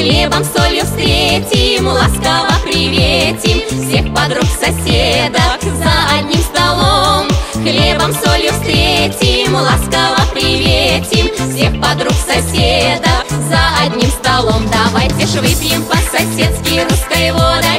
Хлебом, солью встретим, ласково приветим Всех подруг, соседок за одним столом. Хлебом, солью встретим, ласково приветим Всех подруг, соседок за одним столом. Давайте ж выпьем по-соседски русской водочки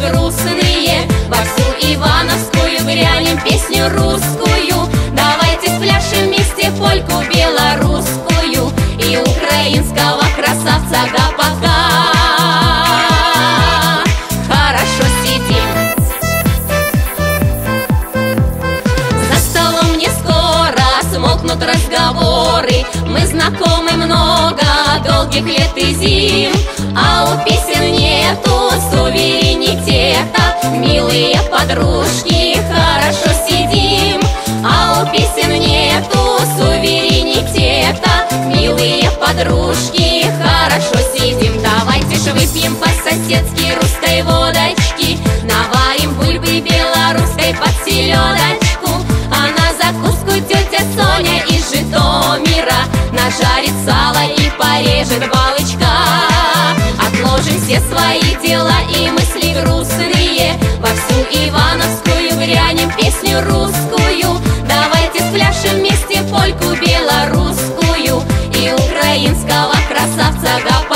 и грустные. Во всю Ивановскую грянем песню русскую. Давайте спляшем вместе польку белорусскую И украинского красавца гопака. Хорошо сидим. За столом не скоро смолкнут разговоры. Мы знакомы много долгих лет и зим. А у песен нету суверенитета. Милые подружки, хорошо сидим. А у песен нету суверенитета. Милые подружки, хорошо сидим. Давайте же выпьем по-соседски русской водочки. Наварим бульбы белорусской под селедочку. А на закуску тетя Соня из Житомира Нажарит сало и порежет Отложим все свои дела и мысли грустные. Во всю Ивановскую грянем песню русскую. Давайте спляшем вместе польку белорусскую. И украинского красавца гопака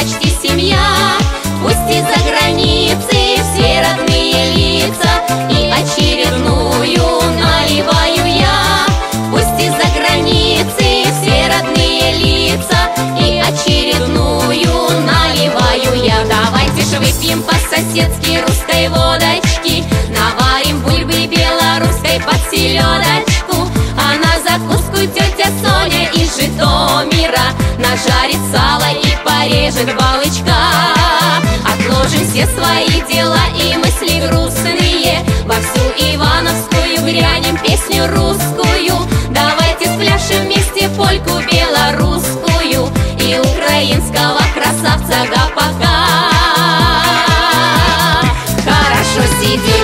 почти семья. Пусть и за границей все родные лица И очередную наливаю я. Пусть и за границей все родные лица И очередную наливаю я. Давайте же выпьем по-соседски русской водочки Наварим бульбы белорусской под селедочку А на закуску тетя Соня из Житомира Нажарит сало Режет балочка. Отложим все свои дела и мысли грустные. Во всю Ивановскую грянем песню русскую. Давайте спляшем вместе польку белорусскую И украинского красавца Гапака Хорошо сидеть